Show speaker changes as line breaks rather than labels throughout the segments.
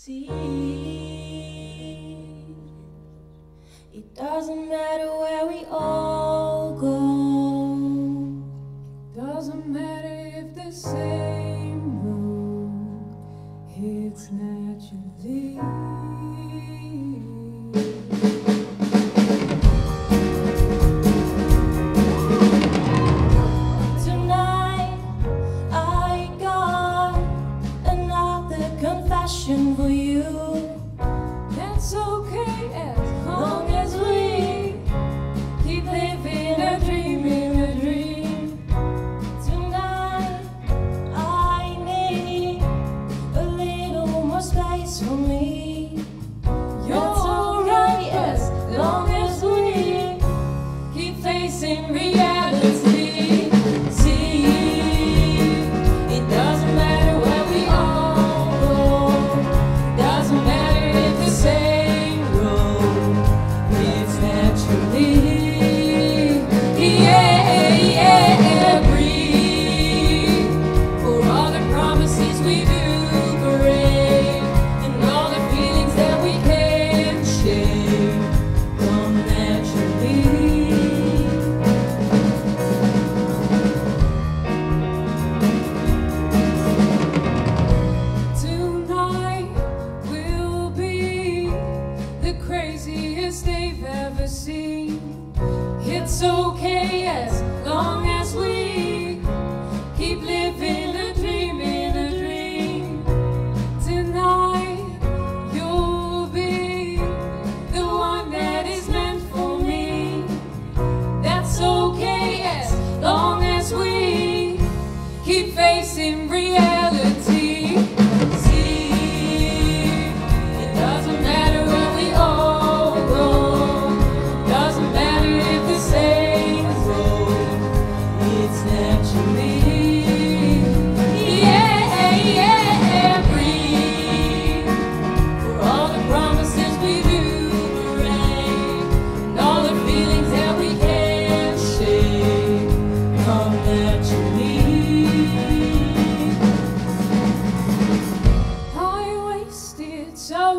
see. It doesn't matter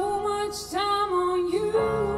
so much time on you.